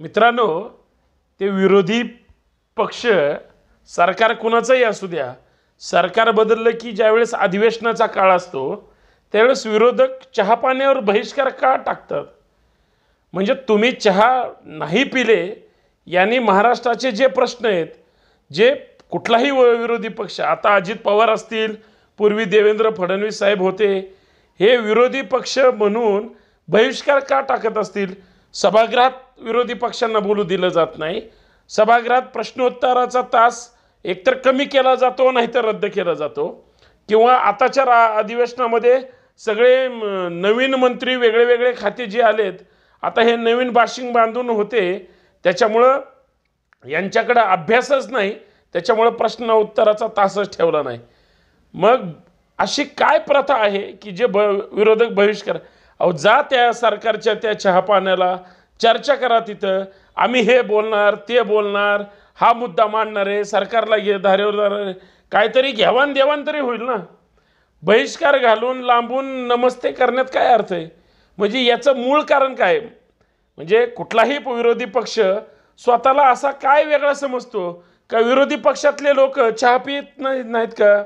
मित्रांनो ते विरोधी पक्ष सरकार कुणाचंही असू द्या सरकार बदललं की ज्यावेळेस अधिवेशनाचा काळ असतो त्यावेळेस विरोधक चहापाण्यावर बहिष्कार का टाकतात? म्हणजे तुम्ही चहा नाही पिले यांनी महाराष्ट्राचे जे प्रश्न आहेत जे कुठलाही व- विरोधी पक्ष आता अजित पवार असतील पूर्वी देवेंद्र फडणवीस साहेब होते हे विरोधी पक्ष म्हणून बहिष्कार का टाकत असतील? सभागृहात विरोधी पक्षांना बोलू दिलं जात नाही. सभागृहात प्रश्नोत्तराचा तास एकतर कमी केला जातो नाहीतर रद्द केला जातो. किंवा आताच्या रा अधिवेशनामध्ये सगळे नवीन मंत्री वेगळे वेगळे खाते जे आलेत आता हे नवीन बाशिंग बांधून होते त्याच्यामुळं यांच्याकडं अभ्यासच नाही त्याच्यामुळं प्रश्न उत्तराचा तासच ठेवला नाही. मग अशी काय प्रथा आहे की जे ब विरोधक बहिष्कार अहो जा त्या सरकारच्या त्या चहापाण्याला चर्चा करा तिथं. आम्ही हे बोलणार ते बोलणार हा मुद्दा मांडणार आहे सरकारला घे धारेवर जाणार आहे. काहीतरी घेवाण देवाण तरी होईल ना. बहिष्कार घालून लांबून नमस्ते करण्यात काय अर्थ आहे? म्हणजे याचं मूळ कारण काय? म्हणजे कुठलाही विरोधी पक्ष स्वतःला असा काय वेगळा समजतो? का विरोधी पक्षातले लोक चहा पित नाही नाहीत का?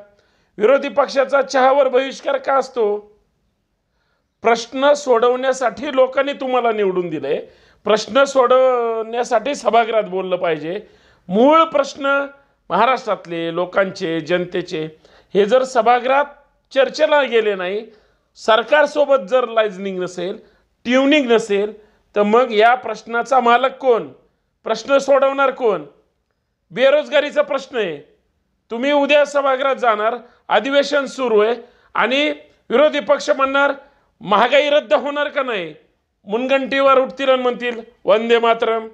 विरोधी पक्षाचा चहावर बहिष्कार का असतो? प्रश्न सोडवण्यासाठी लोकांनी तुम्हाला निवडून दिले. प्रश्न सोडवण्यासाठी सभागृहात बोललं पाहिजे. मूळ प्रश्न महाराष्ट्रातले लोकांचे जनतेचे हे जर सभागृहात चर्चेला गेले नाही सरकारसोबत जर लायझनिंग नसेल ट्युनिंग नसेल तर मग या प्रश्नाचा मालक कोण? प्रश्न सोडवणार कोण? बेरोजगारीचा प्रश्न आहे. तुम्ही उद्या सभागृहात जाणार अधिवेशन सुरू आहे आणि विरोधी पक्ष म्हणणार महागाई रद्द होणार का नाही? मुनगंटीवर उठतील आणि म्हणतील वंदे मातरम.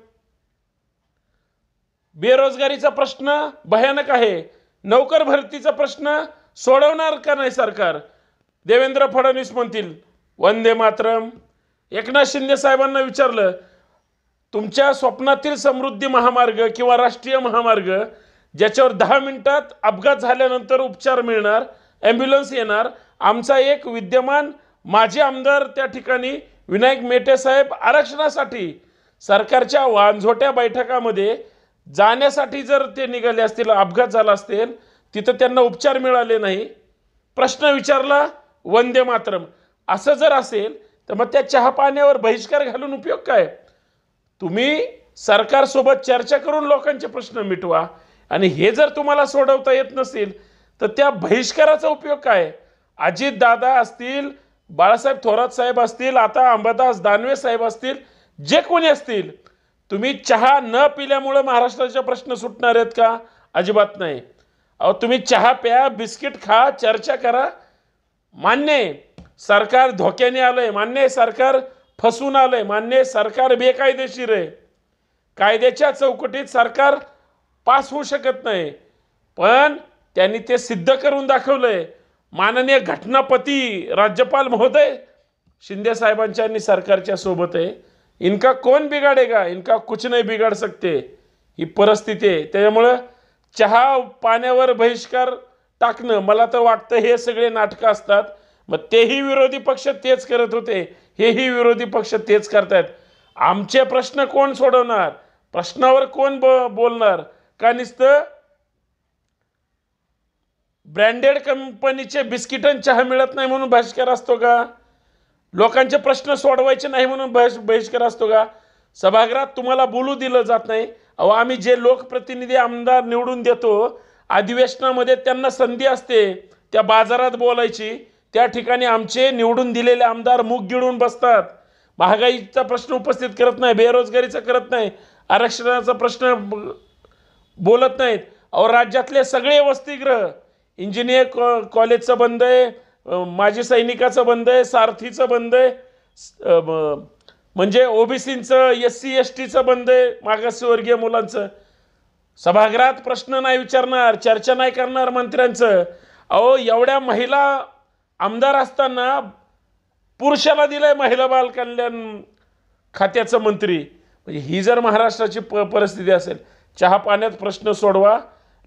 बेरोजगारीचा प्रश्न भयानक आहे. नोकर भरतीचा प्रश्न सोडवणार का नाही सरकार? देवेंद्र फडणवीस म्हणतील वंदे मातरम. एकनाथ शिंदे साहेबांना विचारलं तुमच्या स्वप्नातील समृद्धी महामार्ग किंवा राष्ट्रीय महामार्ग ज्याच्यावर दहा मिनिटात अपघात झाल्यानंतर उपचार मिळणार ॲम्ब्युलन्स येणार आमचा एक विद्यमान माजी आमदार त्या ठिकाणी विनायक मेटे साहेब आरक्षणासाठी सरकारच्या वांझोट्या बैठकामध्ये जाण्यासाठी जर ते निघाले असतील अपघात झाला असेल तिथं त्यांना उपचार मिळाले नाही. प्रश्न विचारला वंदे मातरम. असं जर असेल तर मग त्या चहा पाण्यावर बहिष्कार घालून उपयोग काय? तुम्ही सरकारसोबत चर्चा करून लोकांचे प्रश्न मिटवा. आणि हे जर तुम्हाला सोडवता येत नसेल तर त्या बहिष्काराचा उपयोग काय? अजित दादा असतील बाळासाहेब थोरात साहेब असतील आता अंबादास दानवे साहेब असतील जे कोणी असतील तुम्ही चहा न पिल्यामुळं महाराष्ट्राचे प्रश्न सुटणार आहेत का? अजिबात नाही. अहो तुम्ही चहा प्या बिस्किट खा चर्चा करा. मान्य आहे सरकार धोक्याने आलंय. मान्य आहे सरकार फसून आलंय. मान्य आहे सरकार बेकायदेशीर आहे. कायद्याच्या चौकटीत सरकार पास होऊ शकत नाही. पण त्यांनी ते सिद्ध करून दाखवलं आहे माननीय घटनापती राज्यपाल महोदय शिंदे साहेबांच्या आणि सरकारच्या सोबत आहे. इनका कोण बिघाडेगा? इनका कुछ नाही बिघाड सकते. ही परिस्थिती आहे. त्याच्यामुळं चहा पाण्यावर बहिष्कार टाकणं मला तर वाटतं हे सगळे नाटकं असतात. मग तेही विरोधी पक्ष तेच करत होते. हेही विरोधी पक्ष तेच करतायत. आमचे प्रश्न कोण सोडवणार? प्रश्नावर कोण ब बोलणार? का नुसतं ब्रँडेड कंपनीचे बिस्किट आणि चहा मिळत नाही म्हणून बहिष्कार असतो का? लोकांचे प्रश्न सोडवायचे नाही म्हणून बहिष बहिष्कार असतो का? सभागृहात तुम्हाला बोलू दिलं जात नाही. अहो आम्ही जे लोकप्रतिनिधी आमदार निवडून देतो अधिवेशनामध्ये त्यांना संधी असते त्या बाजारात बोलायची. त्या ठिकाणी आमचे निवडून दिलेले आमदार मूग गिळून बसतात. महागाईचा प्रश्न उपस्थित करत नाही बेरोजगारीचा करत नाही आरक्षणाचा प्रश्न बोलत नाहीत. अहो राज्यातले सगळे वसतिगृह इंजिनियर कॉ कॉलेजचं बंद आहे माजी सैनिकाचं बंद आहे सारथीचं बंद आहे म्हणजे ओबीसींचं एस सी एस टीचं बंद आहे मागासवर्गीय मुलांचं. सभागृहात प्रश्न नाही विचारणार चर्चा नाही करणार मंत्र्यांचं. अहो एवढ्या महिला आमदार असताना पुरुषाला दिलंय महिला बाल कल्याण खात्याचं मंत्री. म्हणजे ही जर महाराष्ट्राची प परिस्थिती असेल चहा पाण्यात प्रश्न सोडवा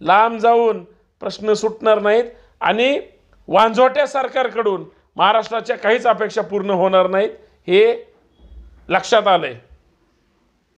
लांब जाऊन प्रश्न सुटणार नाहीत आणि वांझोट्या सरकारकडून महाराष्ट्राच्या काहीच अपेक्षा पूर्ण होणार नाहीत हे लक्षात आलं आहे